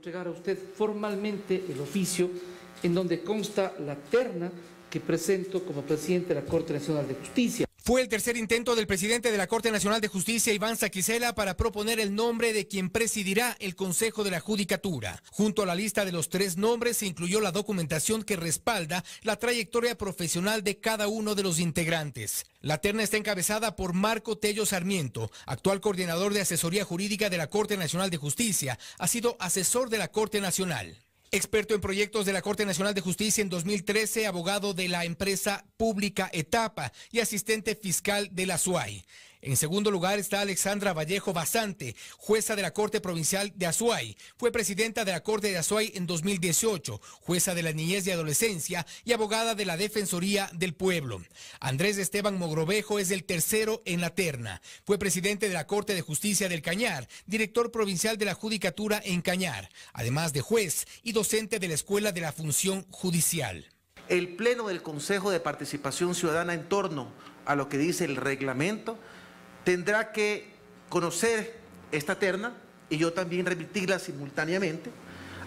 Entregar a usted formalmente el oficio en donde consta la terna que presento como presidente de la Corte Nacional de Justicia. Fue el tercer intento del presidente de la Corte Nacional de Justicia, Iván Saquicela, para proponer el nombre de quien presidirá el Consejo de la Judicatura. Junto a la lista de los tres nombres se incluyó la documentación que respalda la trayectoria profesional de cada uno de los integrantes. La terna está encabezada por Marco Tello Sarmiento, actual coordinador de asesoría jurídica de la Corte Nacional de Justicia. Ha sido asesor de la Corte Nacional. Experto en proyectos de la Corte Nacional de Justicia en 2013, abogado de la empresa pública Etapa y asistente fiscal de la SUAY. En segundo lugar está Alexandra Vallejo Basante, jueza de la Corte Provincial de Azuay. Fue presidenta de la Corte de Azuay en 2018, jueza de la niñez y adolescencia y abogada de la Defensoría del Pueblo. Andrés Esteban Mogrovejo es el tercero en la terna. Fue presidente de la Corte de Justicia del Cañar, director provincial de la Judicatura en Cañar, además de juez y docente de la Escuela de la Función Judicial. El Pleno del Consejo de Participación Ciudadana en torno a lo que dice el reglamento tendrá que conocer esta terna y yo también remitirla simultáneamente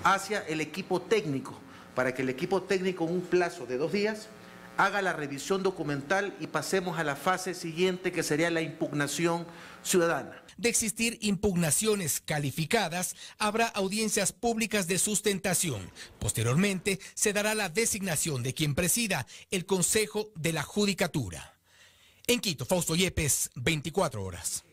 hacia el equipo técnico, para que el equipo técnico en un plazo de dos días haga la revisión documental y pasemos a la fase siguiente que sería la impugnación ciudadana. De existir impugnaciones calificadas, habrá audiencias públicas de sustentación. Posteriormente, se dará la designación de quien presida el Consejo de la Judicatura. En Quito, Fausto Yepes, 24 horas.